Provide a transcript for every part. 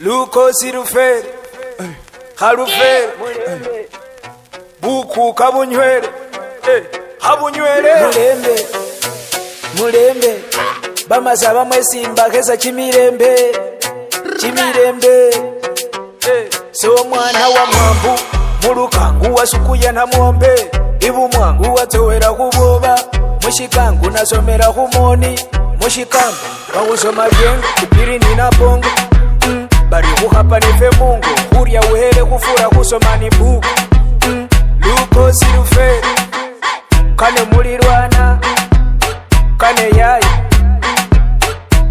lukhosi lufele khalufele bukhukha bunywele khabunywele mulembe mulembe bamaza bamwe simba khesa chimilembe chimilembe so mwana wa mwambu mulukangu wasukuya na mwombe ibumwangu watowela khubwoba mushikangu nasomela khumoni mushikangu bawuzoma byenga ipirini na pongo habari kuhapa nife mungu kurya uhere kufura kusomani buku mm. lukosi lufere kane mulirwana kane yayi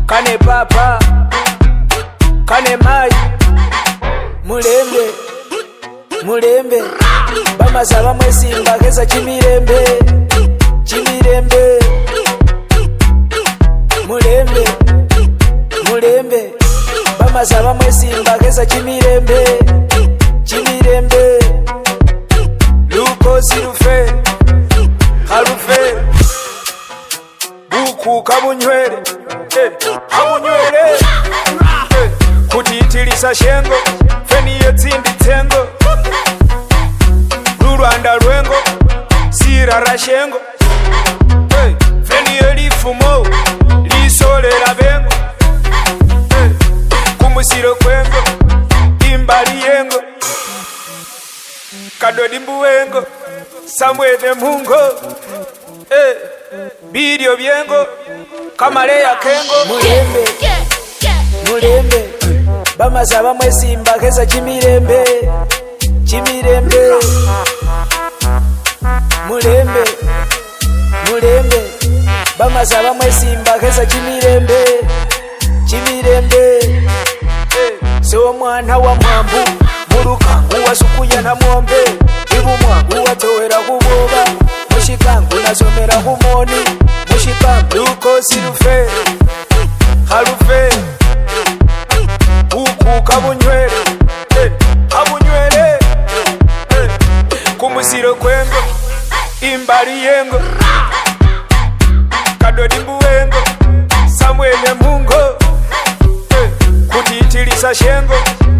kane papa kane mayi mulembe mulembe bamazava mwesimba keza chimirembe chimirembe, chimirembe. chakesa chimirembe chimirembe lukosi rufe harufe buku kamunywere eh, kamunywere eh, kutiitilisa shengo feni yotsindi tsengo lulwanda lwengo sira ra shengo eh, feni yolifumo lisolela ve busiro kwengo imbali yengo kadodi mbuwengo samwene mungo eh, bidyo byengo kamale ya kengo mulembe mulembe bamaza bamwesimba keza cimirembe cimirembe mulembe mulembe bamaza bamwesimba keza cimirembe cimirembe, cimirembe. sewa mwana wa mwambu mulukangu wasukuya na mwombe ivu mwangu watowera kuvoba mushikangu nasomera kumoni mushipambi ukosi lufe halufe uku kabunywele hey, eh, kabunywele hey, eh. kwengo Imbari yengo kadodimbu sa shengo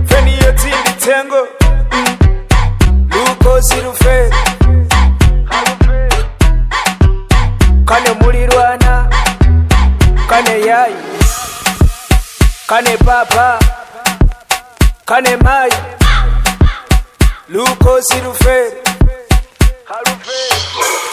feni yo tsili tsengo lukosi lufeni kane mulilwana kane yayi kane papa kane mayi lukosi lufeni halufeni